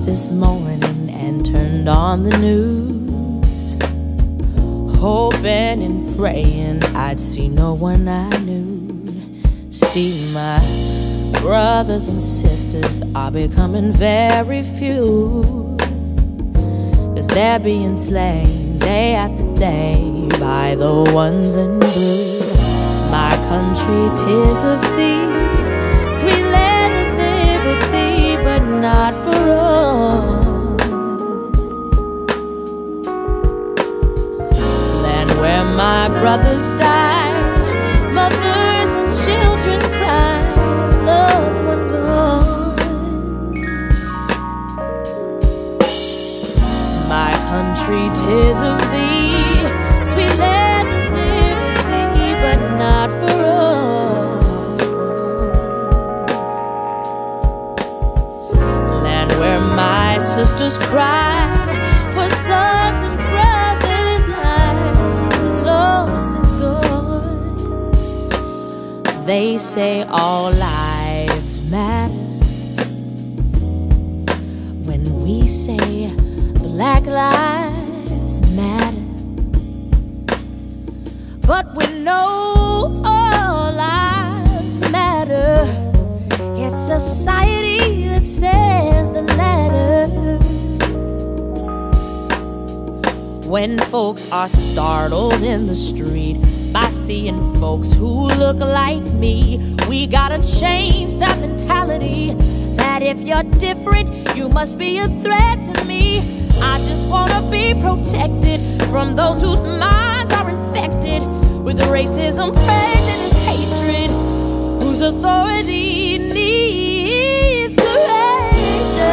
this morning and turned on the news, hoping and praying I'd see no one I knew. See, my brothers and sisters are becoming very few, as they're being slain day after day by the ones in blue. My country, tears of thee, sweet land of liberty, but not brothers died, mothers and children cried, loved one gone. My country, tis of thee, sweet land of liberty, but not for all. Land where my sisters cry They say all lives matter when we say black lives matter. But we know all lives matter. It's society that says the latter. When folks are startled in the street by seeing folks who look like me, we gotta change that mentality. That if you're different, you must be a threat to me. I just wanna be protected from those whose minds are infected with racism, prejudice, hatred, whose authority needs correction.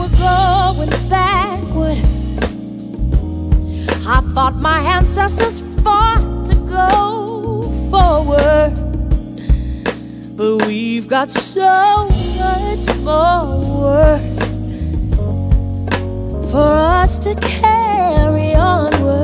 We're going backward. I thought my ancestors fought to go forward, but we've got so much more for us to carry onward.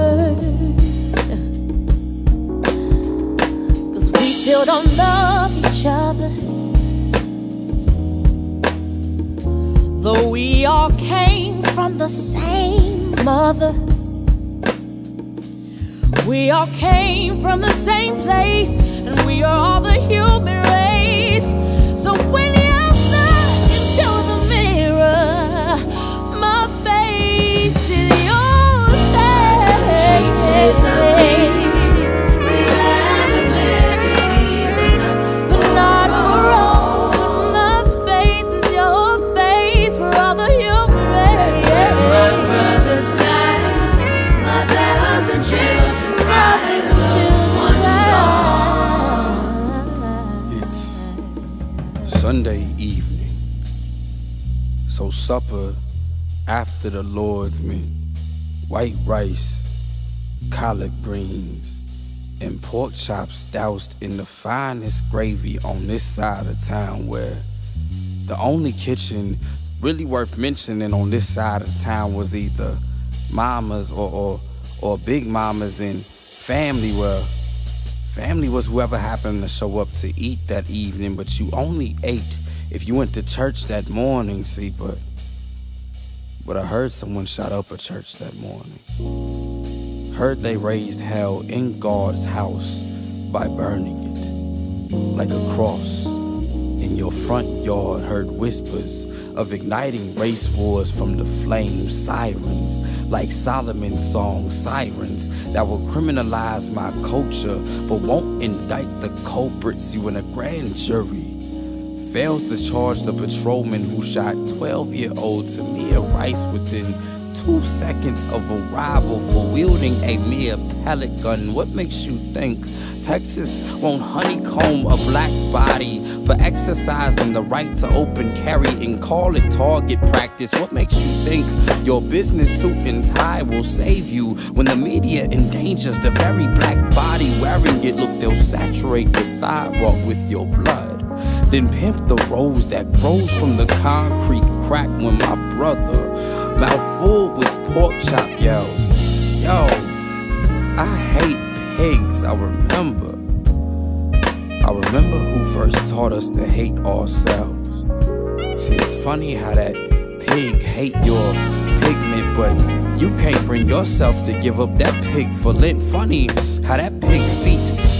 All came from the same mother. We all came from the same place, and we supper after the Lord's meal. White rice, collard greens, and pork chops doused in the finest gravy on this side of town where the only kitchen really worth mentioning on this side of town was either mamas or or, or big mamas and family where Family was whoever happened to show up to eat that evening, but you only ate if you went to church that morning, see, but but I heard someone shot up a church that morning. Heard they raised hell in God's house by burning it like a cross. In your front yard heard whispers of igniting race wars from the flames, sirens, like Solomon's song, sirens that will criminalize my culture but won't indict the culprits you in a grand jury. Fails to charge the patrolman who shot 12 year old Tamir Rice within two seconds of arrival for wielding a mere pellet gun. What makes you think Texas won't honeycomb a black body for exercising the right to open carry and call it target practice? What makes you think your business suit and tie will save you when the media endangers the very black body wearing it? Look, they'll saturate the sidewalk with your blood. Then pimp the rose that grows from the concrete crack when my brother, mouth full with pork chop yells, Yo, I hate pigs, I remember. I remember who first taught us to hate ourselves. See, it's funny how that pig hate your pigment, but you can't bring yourself to give up that pig for Lent. Funny how that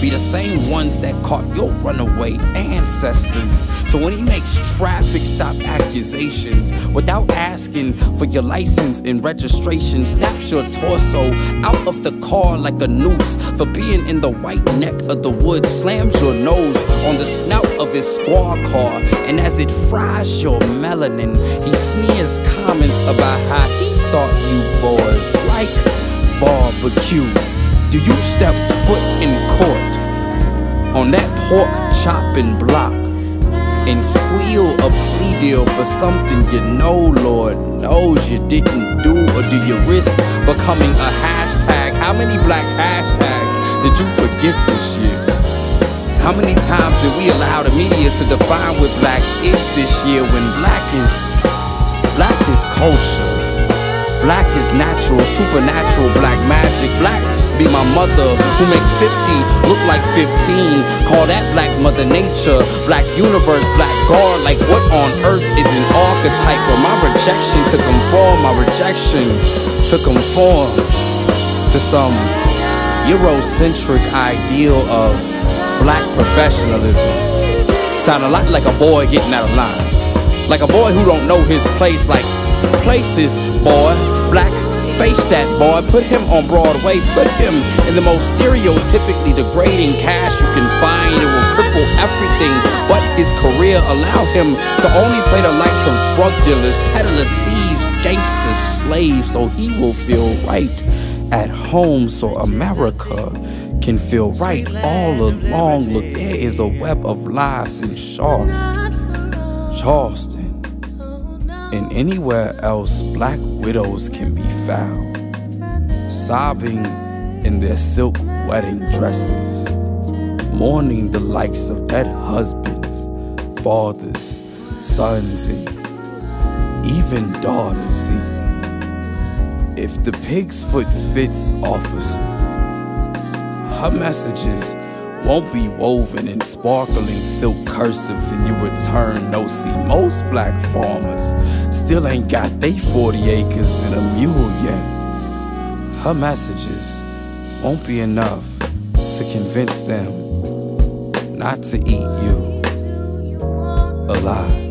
be the same ones that caught your runaway ancestors. So when he makes traffic stop accusations without asking for your license and registration, snaps your torso out of the car like a noose for being in the white neck of the woods, slams your nose on the snout of his squad car, and as it fries your melanin, he sneers comments about how he thought you boys like barbecue. Do you step foot in court on that pork chopping block and squeal a plea deal for something you know, Lord knows you didn't do? Or do you risk becoming a hashtag? How many black hashtags did you forget this year? How many times did we allow the media to define what black is this year when black is black is culture? Black is natural, supernatural, black magic. Black be my mother who makes 50 look like 15. Call that black mother nature, black universe, black God. Like what on earth is an archetype? Or my rejection to conform, my rejection to conform to some Eurocentric ideal of black professionalism. Sound a lot like a boy getting out of line. Like a boy who don't know his place, like places, boy. Black face that boy, put him on Broadway, put him in the most stereotypically degrading cast you can find. It will cripple everything but his career. Allow him to only play the likes of drug dealers, peddlers, thieves, gangsters, slaves, so he will feel right at home, so America can feel right all along. Look, there is a web of lies in Charlotte, Charleston and anywhere else black widows can be found, sobbing in their silk wedding dresses, mourning the likes of dead husbands, fathers, sons, and even daughters. If the pig's foot fits, officer, her messages won't be woven in sparkling silk cursive and you return no see. Most black farmers still ain't got they 40 acres and a mule yet. Her messages won't be enough to convince them not to eat you alive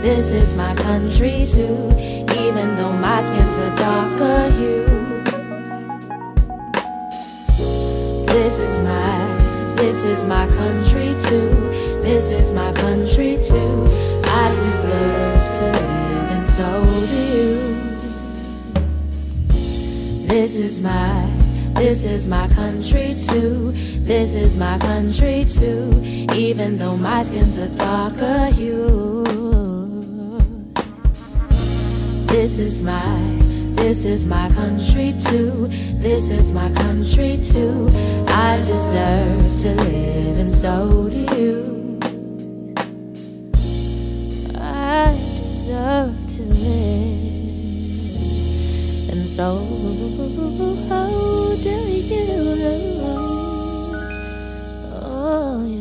This is my country too. Even though my skin's a darker hue. This is my, this is my country too. This is my country too. I deserve to live, and so do you. This is my, this is my country too. This is my country too. Even though my skin's a darker hue. This is my, this is my country too. This is my country too. I deserve to live and so do you. I deserve to live and so do you. Oh, yeah.